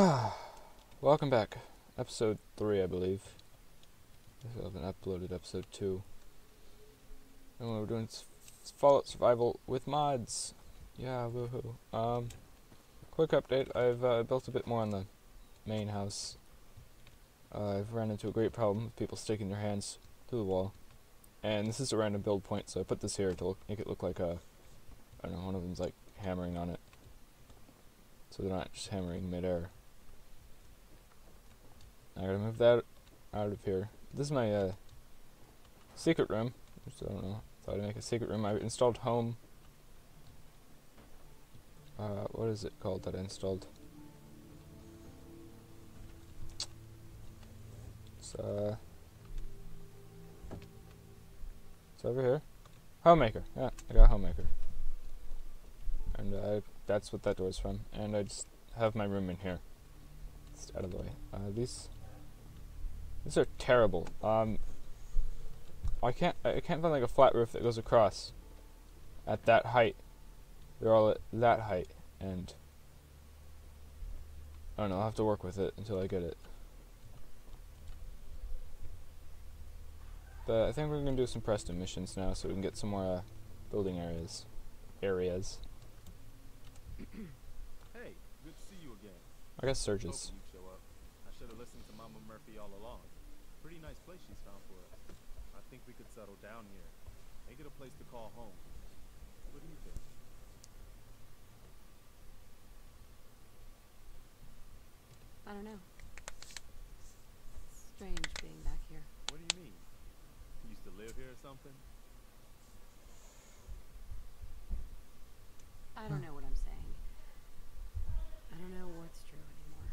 Welcome back. Episode 3, I believe. I haven't uploaded episode 2. And we're doing Fallout Survival with mods. Yeah, woohoo. Um, quick update. I've uh, built a bit more on the main house. Uh, I've run into a great problem with people sticking their hands through the wall. And this is a random build point, so I put this here to look, make it look like a, I don't know, one of them's like hammering on it. So they're not just hammering midair. I gotta move that out of here. This is my uh, secret room. I don't know. Thought I'd make a secret room. I installed home. Uh, what is it called that I installed? It's uh, it's over here. Homemaker. Yeah, I got Homemaker. And uh, that's what that door's from. And I just have my room in here. Just out of the way. Uh, these these are terrible. Um, I can't I can't find like a flat roof that goes across at that height. They're all at that height, and I don't know. I'll have to work with it until I get it. But I think we're gonna do some Preston missions now, so we can get some more uh, building areas. Areas. Hey, good to see you again. I guess Sturges. Hoping you'd show up. I should have listened to Mama Murphy all along. Pretty nice place she's found for us. I think we could settle down here. Make it a place to call home. What do you think? I don't know. Strange being back here. What do you mean? You used to live here or something? I don't know what I'm saying. I don't know what's true anymore.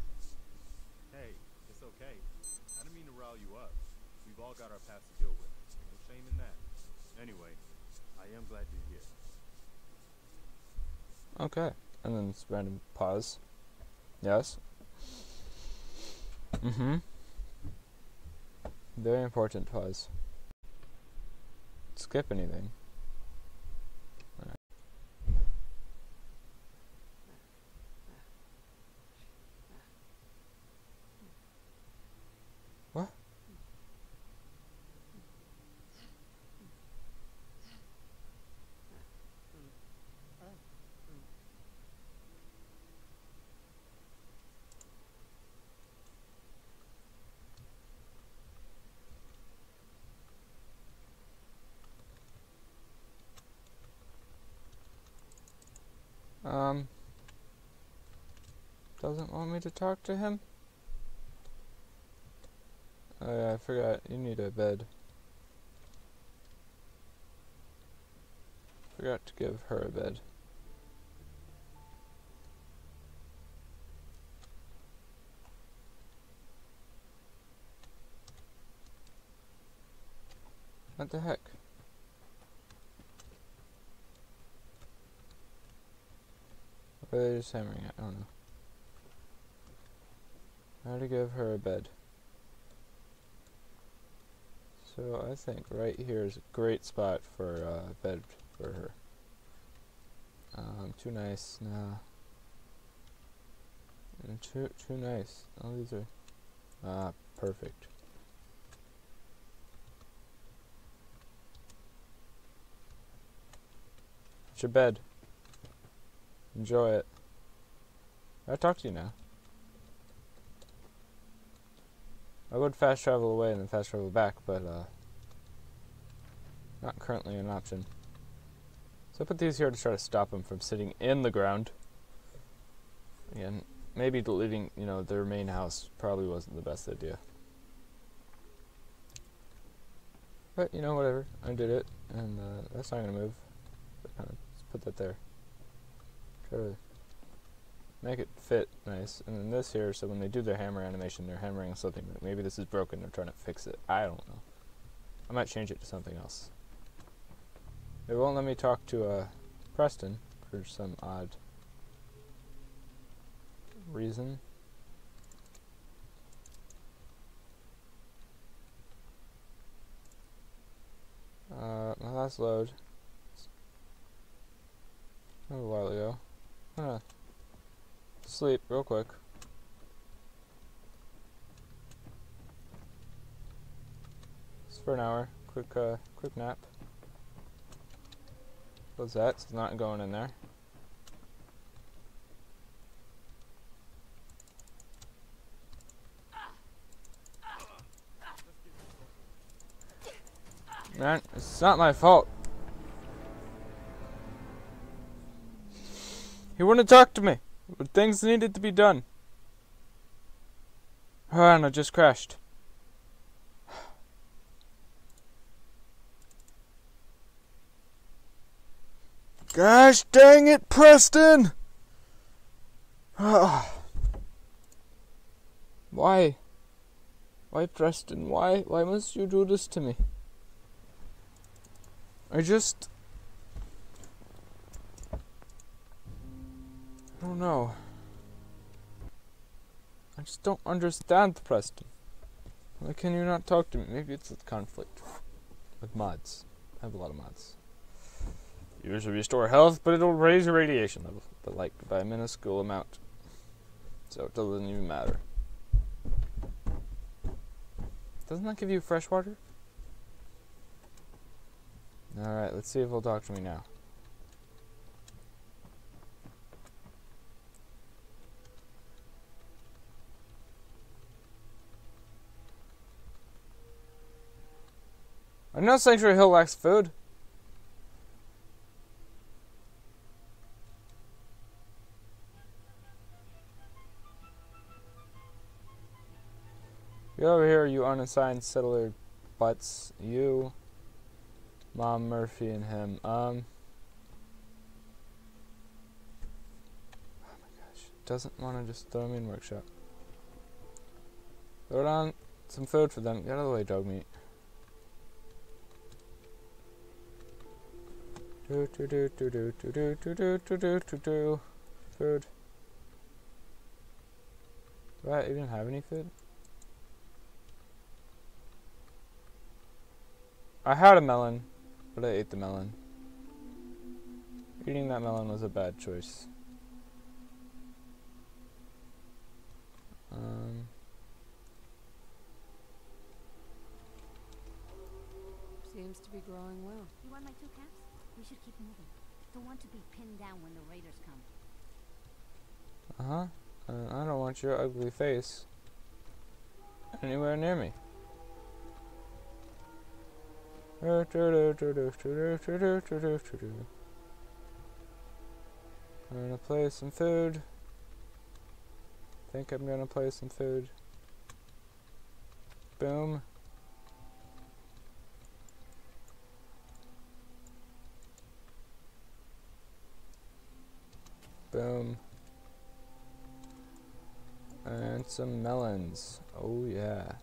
Hey, it's okay. I didn't mean to rile you up. We've all got our past to deal with. No shame in that. Anyway, I am glad you're here. Okay. And then random pause. Yes. Mm-hmm. Very important pause. Skip anything. Alright. What? Um. Doesn't want me to talk to him? Oh yeah, I forgot. You need a bed. Forgot to give her a bed. What the heck? They just hammering? I don't know. How to give her a bed. So I think right here is a great spot for uh, a bed for her. Um, too nice, nah. And too too nice. All these are ah perfect. It's your bed. Enjoy it. I'll talk to you now. I would fast travel away and then fast travel back, but uh, not currently an option. So I put these here to try to stop them from sitting in the ground. Again, maybe deleting, you know, their main house probably wasn't the best idea. But, you know, whatever. I did it, and uh, that's not going to move. Kind of just put that there. Try to make it fit nice. And then this here, so when they do their hammer animation, they're hammering something. Like maybe this is broken, they're trying to fix it. I don't know. I might change it to something else. They won't let me talk to uh, Preston for some odd reason. Uh, my last load. A little while ago. Gonna Sleep real quick. Just for an hour. Quick, uh, quick nap. What's that? It's not going in there. Man, it's not my fault. He wouldn't talk to me but things needed to be done. Oh, and I just crashed. Gosh dang it, Preston! Ah. Why? Why, Preston? Why? Why must you do this to me? I just. I don't know. I just don't understand, Preston. Why can you not talk to me? Maybe it's a conflict with mods. I have a lot of mods. To restore health, but it'll raise your radiation level, but like by a minuscule amount. So it doesn't even matter. Doesn't that give you fresh water? Alright, let's see if he'll talk to me now. I know Sanctuary Hill lacks food. Get over here, you unassigned settler butts. You, Mama Murphy, and him. Um. Oh my gosh. Doesn't want to just throw me in workshop. Throw down some food for them. Get out of the way, Dogmeat. Do do do do do do do do do do do do do food. Do I even have any food? I had a melon, but I ate the melon. Eating that melon was a bad choice. Um, Seems to be growing well. You want my two caps? We should keep moving. Don't want to be pinned down when the raiders come. uh-huh. Uh, I don't want your ugly face anywhere near me. I'm gonna play some food. Think I'm gonna play some food. Boom. Boom. And some melons. Oh yeah.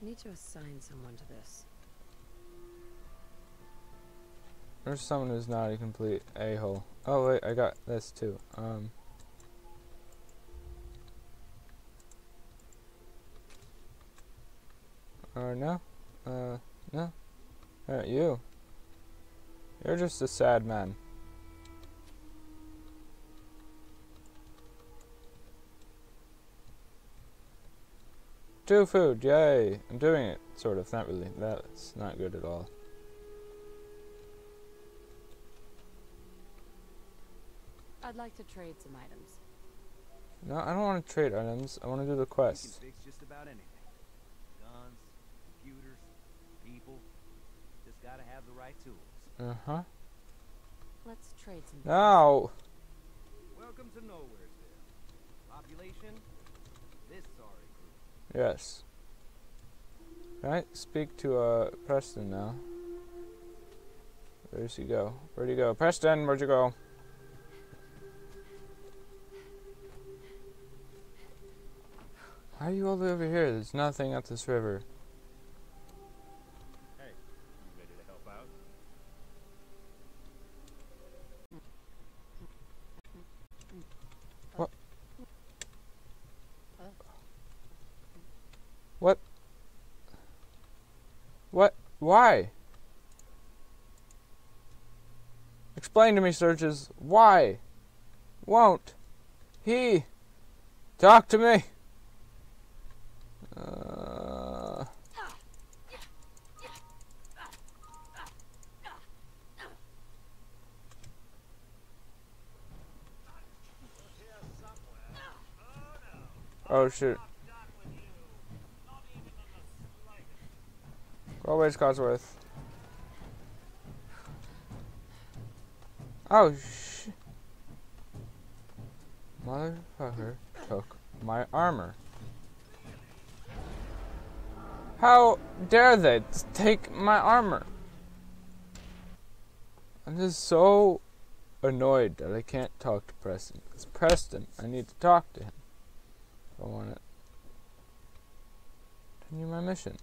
Need to assign someone to this. There's someone who's not a complete a-hole. Oh wait, I got this too. Um. Or no? Uh, no. Uh, you. You're just a sad man. Two food, yay! I'm doing it, sort of. Not really. That's not good at all. I'd like to trade some items. No, I don't want to trade items. I want to do the You quest. can fix just about anything. Guns, computers, people. Just gotta have the right tools. Uh huh. Let's trade some. No! Welcome to Nowheresville. Population? This sorry group. Yes. Right, speak to uh Preston now. Where's he go? Where'd he go? Preston, where'd you go? How are you all the way over here? There's nothing at this river. Why? Explain to me, Sturges. Why? Won't. He. Talk to me. Uh. Oh, shoot. Go away, Codsworth. Oh sh. Motherfucker took my armor. How dare they take my armor? I'm just so annoyed that I can't talk to Preston. It's Preston. I need to talk to him. I want to continue my mission.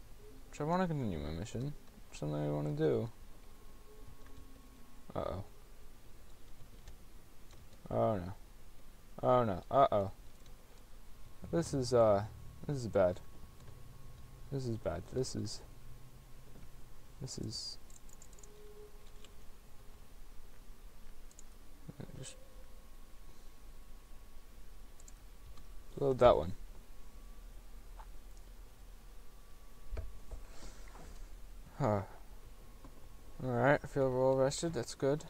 Which I want to continue my mission. Something I want to do. Uh oh. Oh no. Oh no. Uh oh. This is uh this is bad. This is bad. This is this is just load that one. Huh. Alright, I feel well rested, that's good.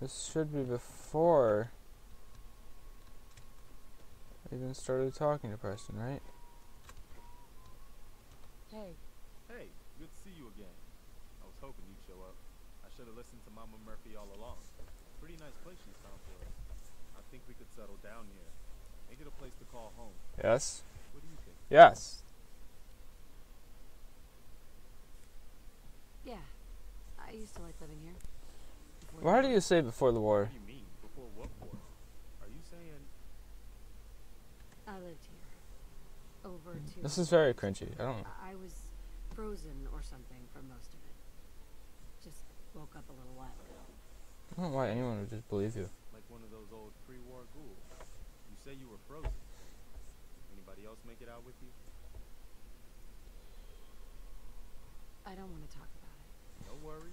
This should be before I even started talking to Preston, right? Hey, Hey, good to see you again. I was hoping you'd show up. I should have listened to Mama Murphy all along. Pretty nice place she's found for us. I think we could settle down here. Make it a place to call home. Yes? What do you think? Yes. yeah. I used to like living here. Before Why do you say before the war? What do you mean? Before what war? Are you saying I lived here. Over hmm. two. This is very cringy. I don't know. I I was frozen or something for most of it. Just woke up a little while ago. I don't know why anyone would just believe you. like one of those old pre-war ghouls? You say you were frozen. Anybody else make it out with you? I don't want to talk about it. No worries.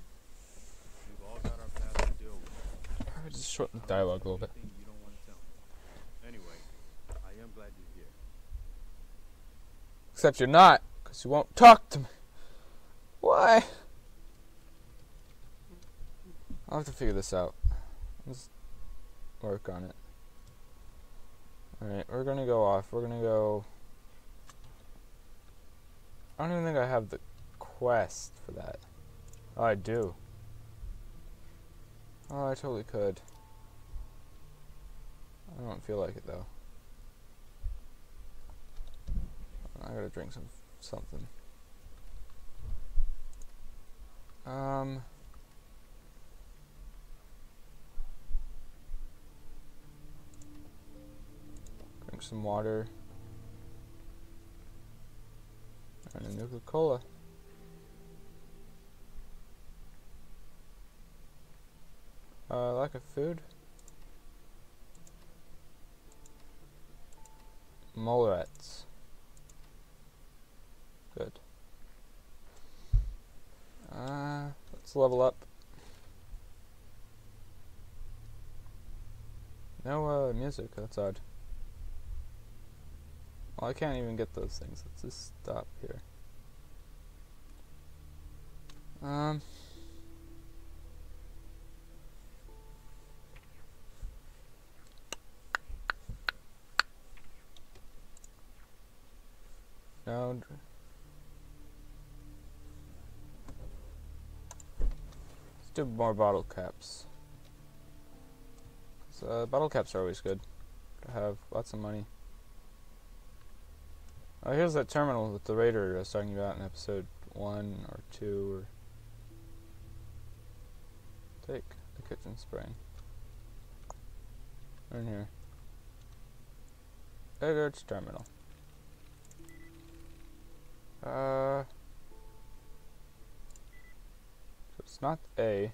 We've all got our paths to deal with. Probably just shorten the dialogue a little bit. you don't want to tell me. Anyway, I am glad you're here. Except you're not, because you won't talk to me. Why? I'll have to figure this out. Let's work on it. Alright, we're gonna go off. We're gonna go. I don't even think I have the quest for that. Oh, I do. Oh, I totally could. I don't feel like it though. I gotta drink some something. Um. Drink some water. And a Nuka Cola. Uh, lack of food. Mole rats. Good. Uh, let's level up. No uh, music, that's odd. I can't even get those things. Let's just stop here. Um. No. Let's do more bottle caps. uh, bottle caps are always good to have. Lots of money. Oh, here's that terminal with the raider I was talking about in episode one or two. Or take the kitchen spring. In here. Edgar's terminal. Uh. So it's not A.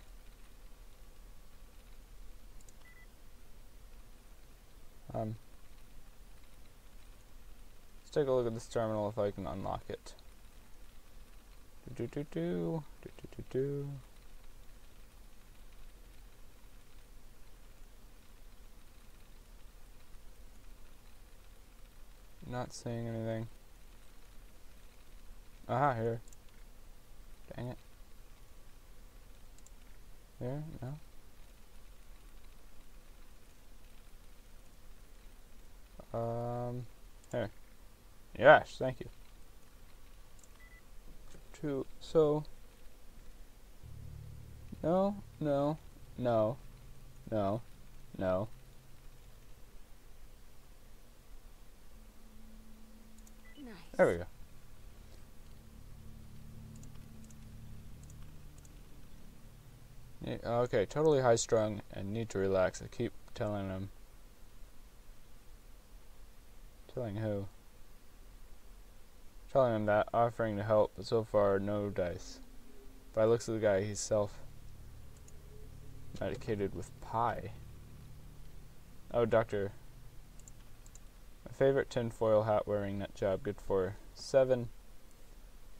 Um. Let's take a look at this terminal if I can unlock it. Do do do do do do do. Not seeing anything. Aha, here. Dang it. Here? No? Um, here. Yes, thank you. Two. So. No, no, no, no, no. Nice. There we go. Okay, totally high strung and need to relax. I keep telling him. Telling who? Telling him that, offering to help, but so far no dice. By looks of the guy, he's self medicated with pie. Oh, doctor. My favorite tinfoil hat wearing nut job, good for seven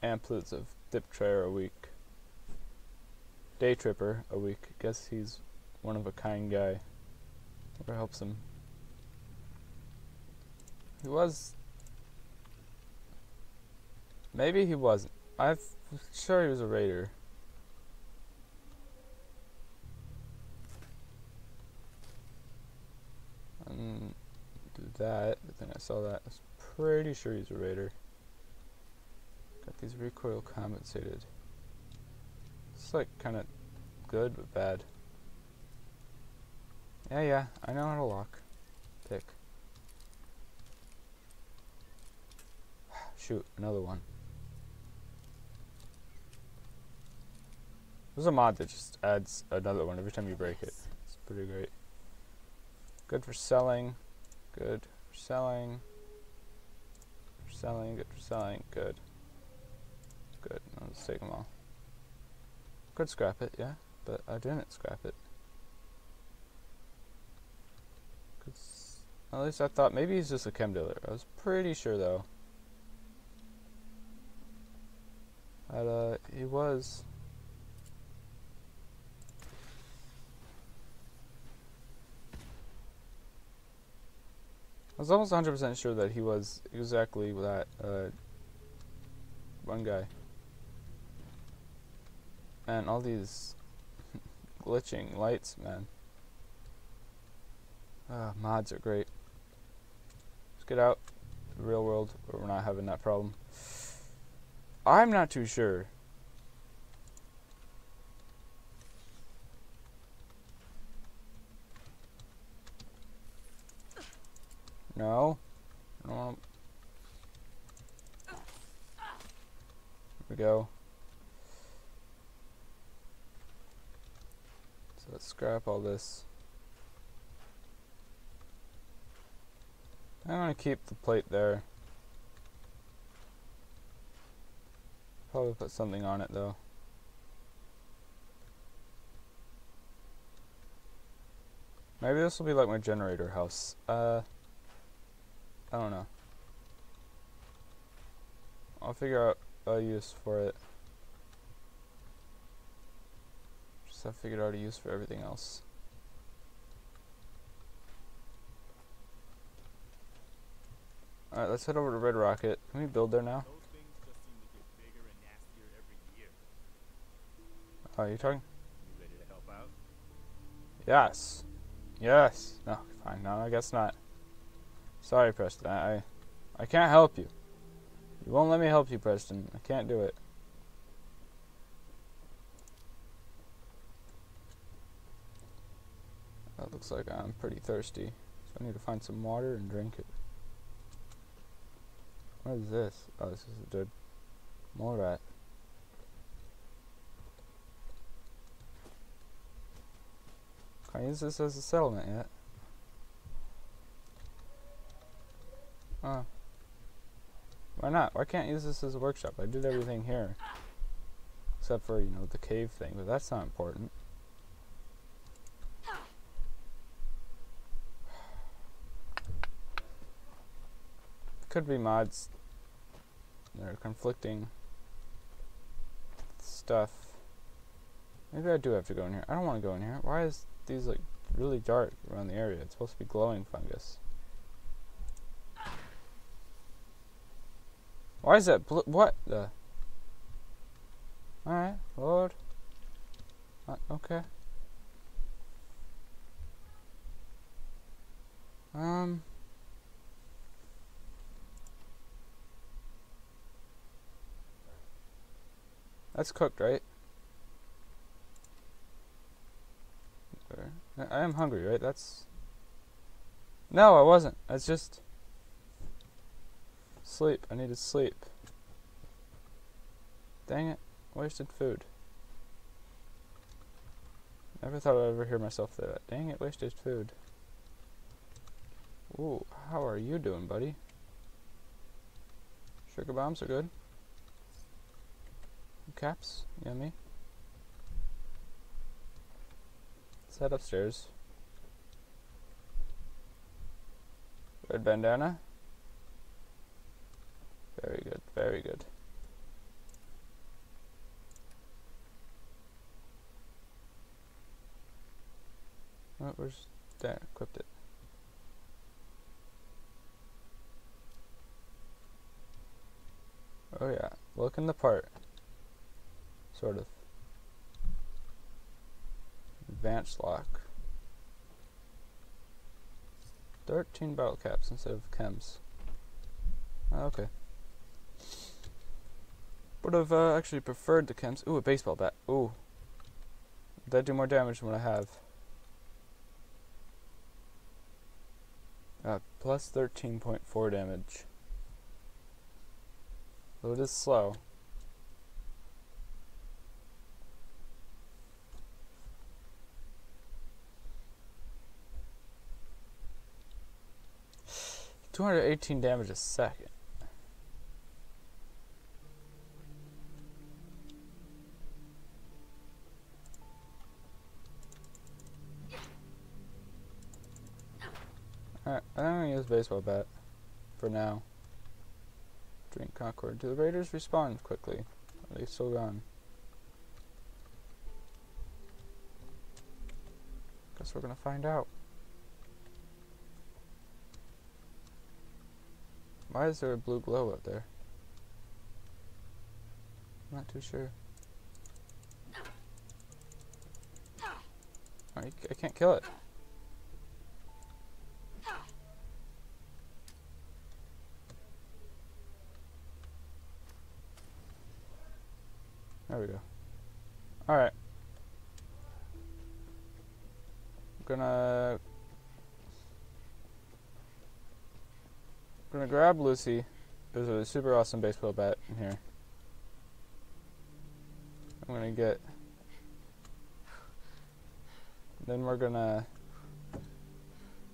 amplitudes of diptrayer a week. Day tripper a week. Guess he's one of a kind guy. Or helps him. He was. Maybe he wasn't. I'm sure he was a raider. Do that, but then I saw that. I was pretty sure he's a raider. Got these recoil compensated. It's like kind of good but bad. Yeah, yeah, I know how to lock. Pick. Shoot, another one. There's a mod that just adds another one every time you break it. It's pretty great. Good for selling. Good for selling. Good For selling. Good for selling. Good. Good. Let's take them all. Could scrap it, yeah, but I didn't scrap it. at least I thought maybe he's just a chem dealer. I was pretty sure though. That uh, he was. I was almost 100% sure that he was exactly that uh, one guy. And all these glitching lights, man. Ah, mods are great. Let's get out the real world where we're not having that problem. I'm not too sure. No. No. Here we go. So let's scrap all this. I'm gonna keep the plate there. Probably put something on it though. Maybe this will be like my generator house. Uh, I don't know. I'll figure out a use for it. Just have figured out a use for everything else. Alright, let's head over to Red Rocket. Can we build there now? Those things just seem to get bigger and nastier every year. Oh, you talking? You ready to help out? Yes. Yes. No, fine. No, I guess not. Sorry, Preston. I, I can't help you. You won't let me help you, Preston. I can't do it. That looks like I'm pretty thirsty. So I need to find some water and drink it. What is this? Oh, this is a dead mole rat. Can I use this as a settlement yet? Oh. Why not? Why can't I use this as a workshop? I did everything here. Except for, you know, the cave thing, but that's not important. Could be mods. They're conflicting stuff. Maybe I do have to go in here. I don't want to go in here. Why is these like really dark around the area? It's supposed to be glowing fungus. Why is that? blue? What the? Alright, Lord. Uh, okay. Um. That's cooked, right? I am hungry, right? That's... No, I wasn't. That's just... Sleep. I needed sleep. Dang it. Wasted food. Never thought I'd ever hear myself say that. Dang it, wasted food. Ooh, how are you doing, buddy? Sugar bombs are good. Caps, yummy. Head upstairs. Red bandana. Very good, very good. Oh, where's there? Equipped it. Oh yeah, looking the part. Sort of. Advanced lock. 13 bottle caps instead of chems. Oh, okay. Would have uh, actually preferred the chems. Ooh, a baseball bat. Ooh. That do more damage than what I have. Uh, plus 13.4 damage. Though it is slow. Two hundred eighteen damage a second. Alright, Use baseball bat for now. Drink Concord. Do the Raiders respond quickly? Are they still gone? Guess we're gonna find out. Why is there a blue glow out there? I'm not too sure. I can't kill it. There we go. Alright. Gonna gonna grab Lucy. There's a super awesome baseball bat in here. I'm gonna get then we're gonna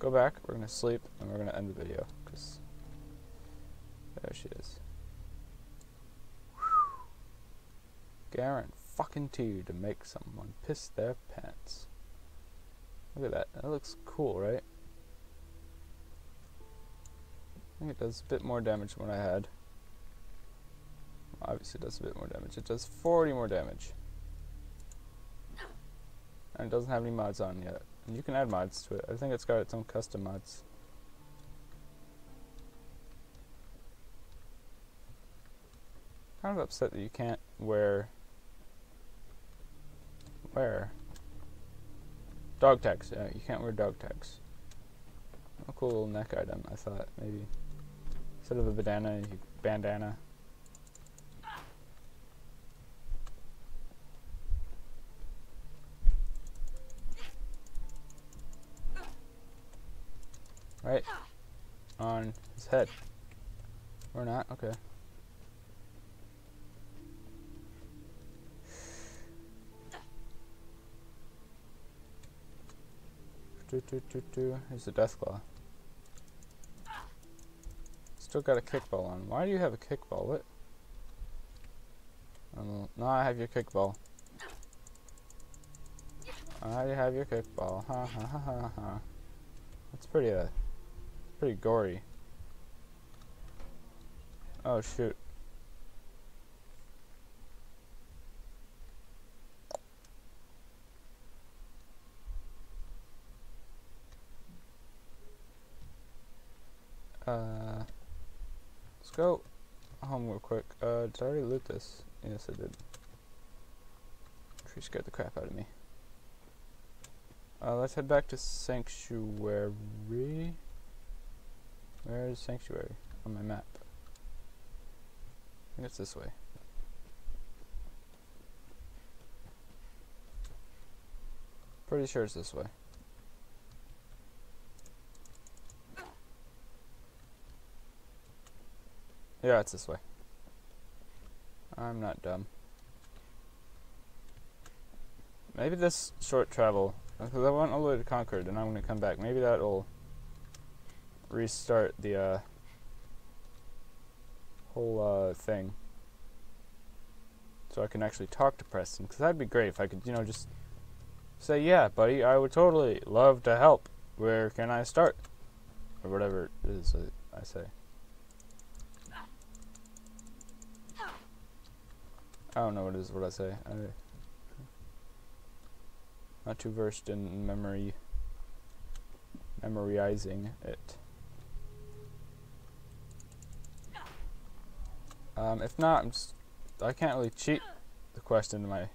go back, we're gonna sleep, and we're gonna end the video, because there she is. Guarantee to make someone piss their pants. Look at that. That looks cool, right? I think it does a bit more damage than what I had. Obviously, it does a bit more damage. It does 40 more damage. And it doesn't have any mods on yet. And you can add mods to it. I think it's got its own custom mods. Kind of upset that you can't wear wear dog tags. Yeah, you can't wear dog tags. A cool little neck item. I thought maybe instead of a bandana, you bandana. Right on his head. Or not? Okay. Do, do, do, do. Here's the Deathclaw. Still got a kickball on. Why do you have a kickball? What? Um, no, I have your kickball. I have your kickball. Ha ha ha ha ha. That's pretty uh, pretty gory. Oh shoot. go home real quick. Uh, did I already loot this? Yes, I did. Tree scared the crap out of me. Uh, let's head back to Sanctuary. Where is Sanctuary on my map? I think it's this way. Pretty sure it's this way. Yeah, it's this way. I'm not dumb. Maybe this short travel, because I went all the way to Concord and I'm going to come back. Maybe that'll restart the uh, whole uh, thing. So I can actually talk to Preston, because that'd be great if I could, you know, just say, yeah, buddy, I would totally love to help. Where can I start? Or whatever it is I say. I don't know what is what I say. I, not too versed in memory, memorizing it. Um, if not, I'm just, I can't really cheat the quest into my.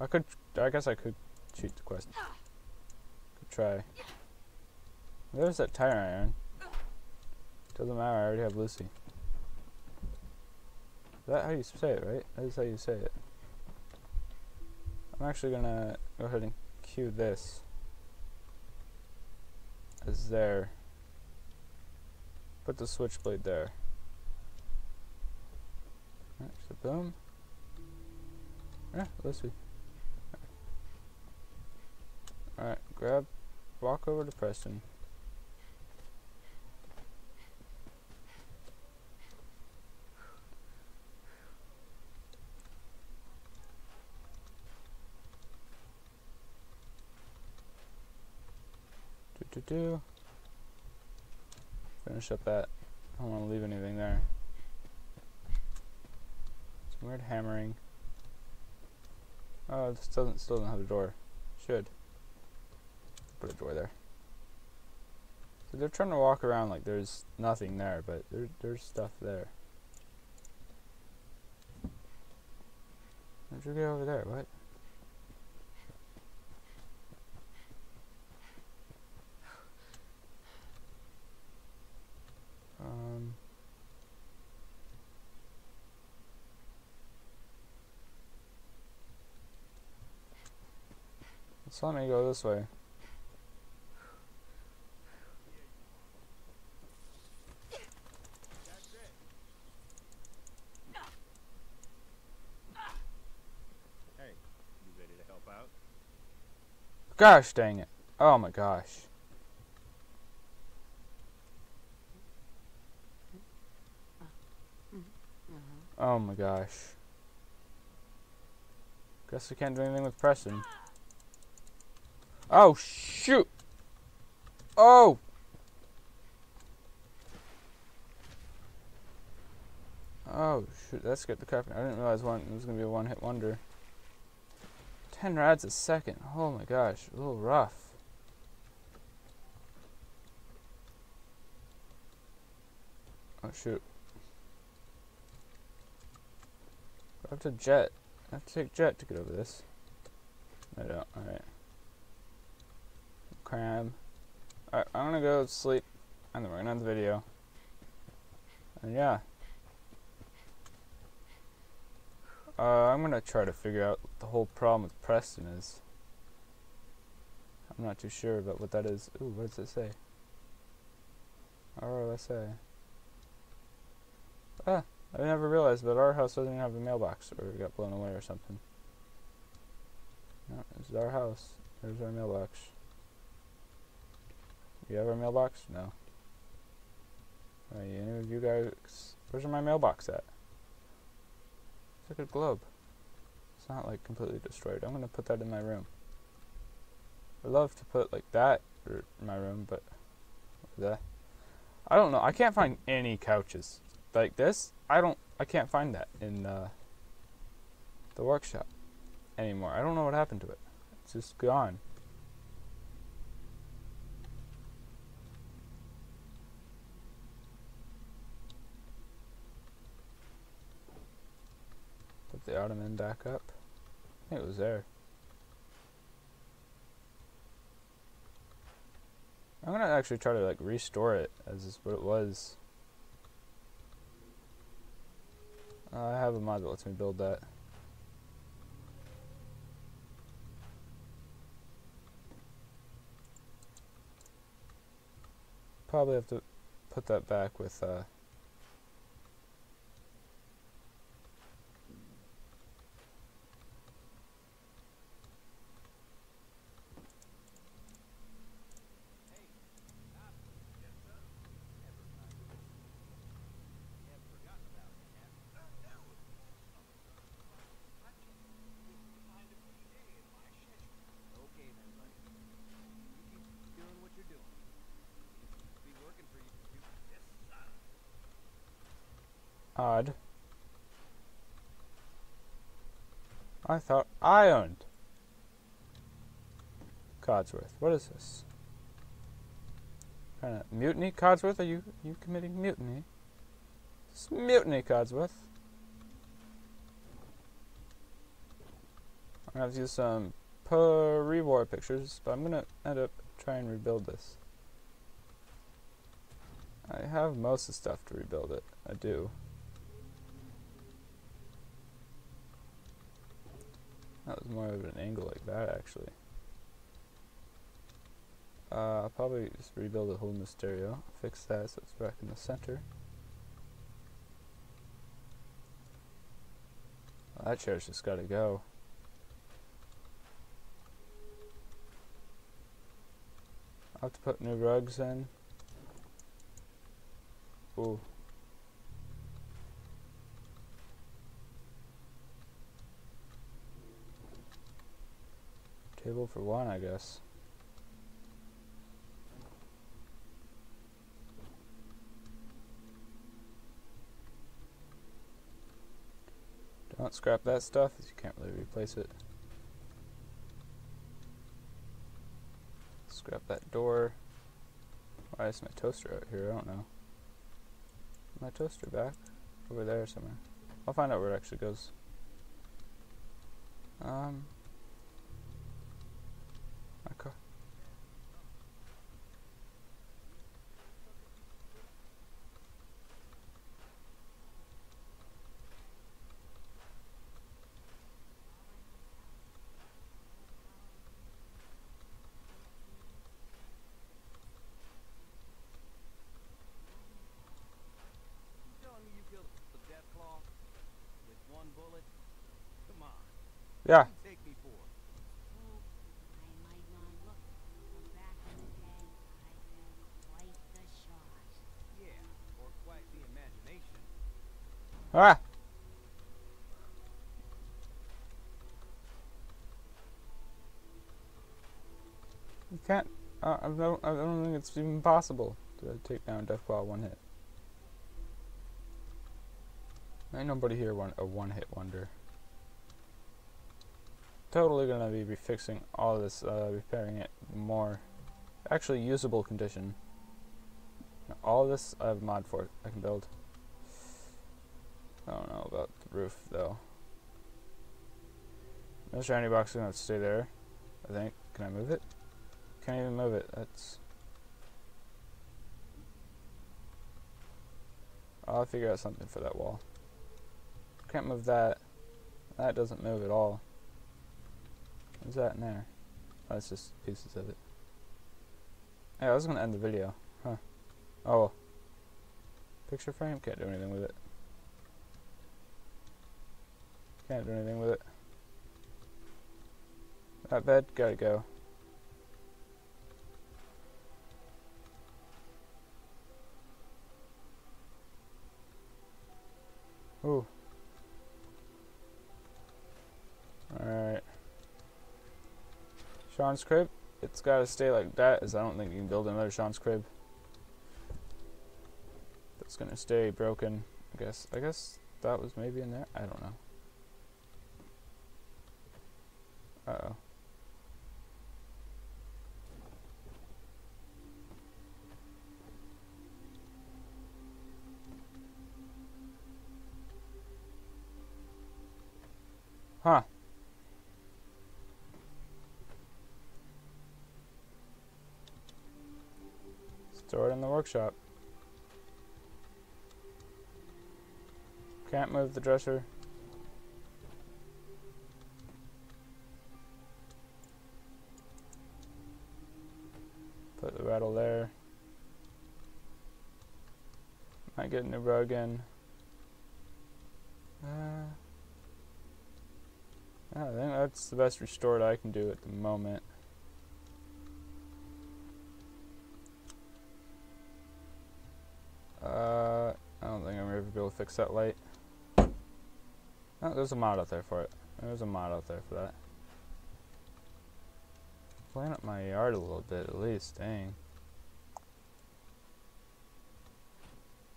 I could. I guess I could cheat the quest. Could try. There's that tire iron. Doesn't matter. I already have Lucy. That how you say it, right? That is how you say it. I'm actually gonna go ahead and cue this as there. Put the switchblade there. Alright, so boom. Yeah, let's see. Alright, grab, walk over to Preston. Do. Finish up that. I don't want to leave anything there. Some weird hammering. Oh, this doesn't still doesn't have a door. Should. Put a door there. So they're trying to walk around like there's nothing there, but there, there's stuff there. How'd you get over there? What? Um. Let's let me go this way. Hey, you ready to help out? Gosh dang it. Oh my gosh. Oh my gosh. Guess we can't do anything with Preston. Oh shoot! Oh! Oh shoot, that scared the crap. I didn't realize one it was gonna be a one hit wonder. Ten rads a second. Oh my gosh, a little rough. Oh shoot. I have to jet. I have to take jet to get over this. I don't. Alright. Cram. Alright, I'm gonna go sleep. And then we're gonna end the video. And yeah. Uh, I'm gonna try to figure out what the whole problem with Preston is. I'm not too sure about what that is. Ooh, what does it say? ROSA. Ah, I never realized that our house doesn't even have a mailbox, or it got blown away or something. No, this is our house. There's our mailbox. You have our mailbox? No. Uh, any of you guys? Where's my mailbox at? It's like a globe. It's not like completely destroyed. I'm gonna put that in my room. I love to put like that in my room, but that I don't know. I can't find any couches like this. I don't. I can't find that in uh, the workshop anymore. I don't know what happened to it. It's just gone. Put the ottoman back up. It was there. I'm gonna actually try to like restore it as is what it was. Uh, I have a mod that lets me build that. Probably have to put that back with uh, I thought I owned Codsworth. What is this? Kind of mutiny, Codsworth? Are you you committing mutiny? It's mutiny, Codsworth. Gonna have to use some pre-war pictures, but I'm gonna end up trying to rebuild this. I have most of the stuff to rebuild it. I do. That was more of an angle like that, actually. Uh, I'll probably just rebuild the whole Mysterio, fix that so it's back in the center. Well, that chair's just gotta go. I'll have to put new rugs in. Ooh. Table for one, I guess. Don't scrap that stuff, you can't really replace it. Scrap that door. Why is my toaster out here? I don't know. My toaster back? Over there somewhere. I'll find out where it actually goes. Um. My car. You telling me you killed a Deathclaw with one bullet? Come on. Yeah, What do you take me for? Oh, I might not look, but back in the day, I had quite the shot. Yeah, or quite the imagination. Ah! You can't. Uh, I don't. I don't think it's even possible to take down Deathclaw one hit. Ain't nobody here one a one hit wonder. Totally gonna be refixing all this, uh, repairing it more, actually usable condition. All this I have a mod for. I can build. I don't know about the roof though. No shiny box is gonna stay there. I think. Can I move it? Can't even move it. That's. I'll figure out something for that wall. Can't move that. That doesn't move at all. What's that in there? Oh, that's just pieces of it. Hey, I was gonna end the video. Huh. Oh. Picture frame? Can't do anything with it. Can't do anything with it. That bed, gotta go. Alright. Shaun's crib? It's gotta stay like that, as I don't think you can build another Shaun's crib. That's gonna stay broken, I guess. I guess that was maybe in there? I don't know. Uh Huh. Store it in the workshop. Can't move the dresser. Put the rattle there. Might get a new rug in. Uh, yeah, I think that's the best restored I can do at the moment. Uh, I don't think I'm ever be able to fix that light. Oh, there's a mod out there for it. There's a mod out there for that. Clean up my yard a little bit at least, dang.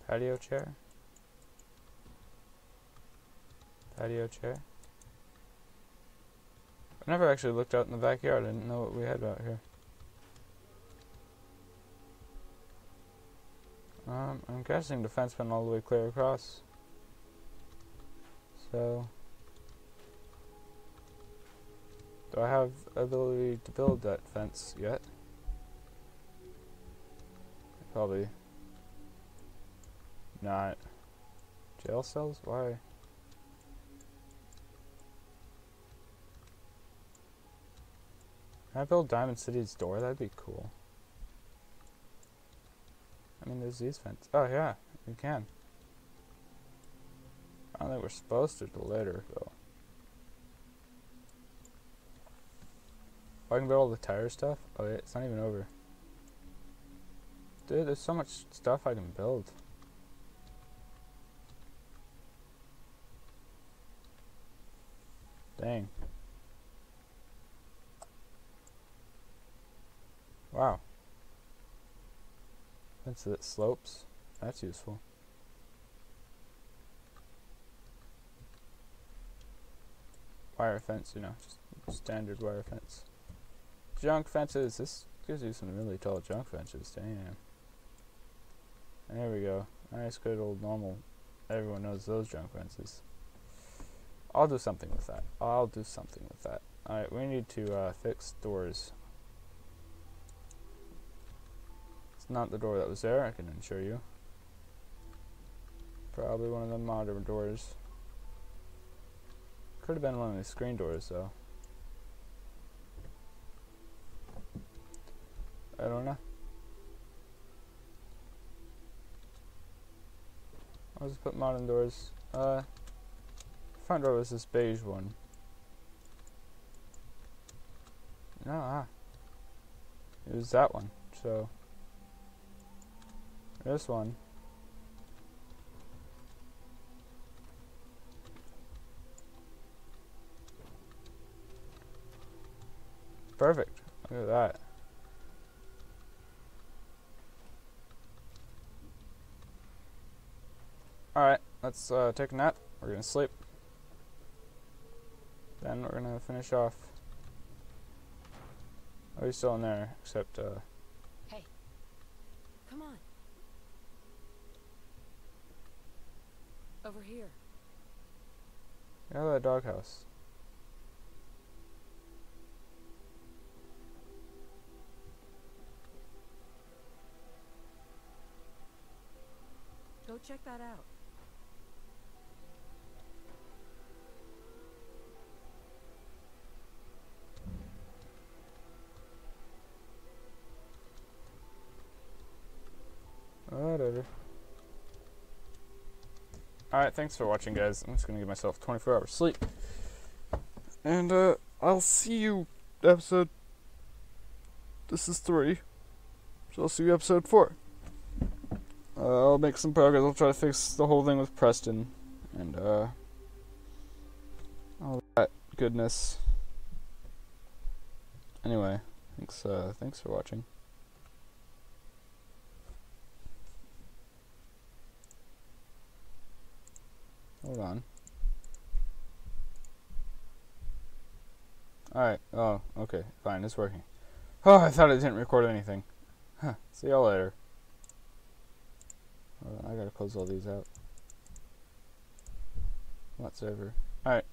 Patio chair? Patio chair? I never actually looked out in the backyard. I didn't know what we had out here. Um, I'm guessing the fence went all the way clear across. So, do I have ability to build that fence yet? Probably not. Jail cells? Why? Can I build Diamond City's door? That'd be cool. I mean, there's these fences. Oh, yeah, we can. I don't think we're supposed to till later, though. Oh, I can build all the tire stuff? Oh, yeah, it's not even over. Dude, there's so much stuff I can build. Dang. Wow. Fence that slopes. That's useful. Wire fence, you know, just standard wire fence. Junk fences. This gives you some really tall junk fences. Damn. There we go. Nice, good old normal. Everyone knows those junk fences. I'll do something with that. I'll do something with that. Alright, we need to uh, fix doors. It's not the door that was there, I can assure you. Probably one of the modern doors. Could have been one of the screen doors, though. I don't know. I'll just put modern doors. Uh, front door was this beige one. No, ah. It was that one, so. This one. Perfect. Look at that. Alright, let's uh, take a nap. We're gonna sleep. Then we're gonna finish off. Oh, he's still in there, except, uh, Hey, come on. Over here. yeah, that doghouse. Go check that out. Alright, thanks for watching, guys. I'm just gonna give myself 24 hours sleep. And, uh, I'll see you episode. This is 3. So I'll see you episode 4. Uh, I'll make some progress. I'll try to fix the whole thing with Preston. And, uh. All that goodness. Anyway, thanks, uh, thanks for watching. Hold on. Alright, oh, okay, fine, it's working. Oh, I thought it didn't record anything. Huh, see y'all later. On, I gotta close all these out. What server? Alright.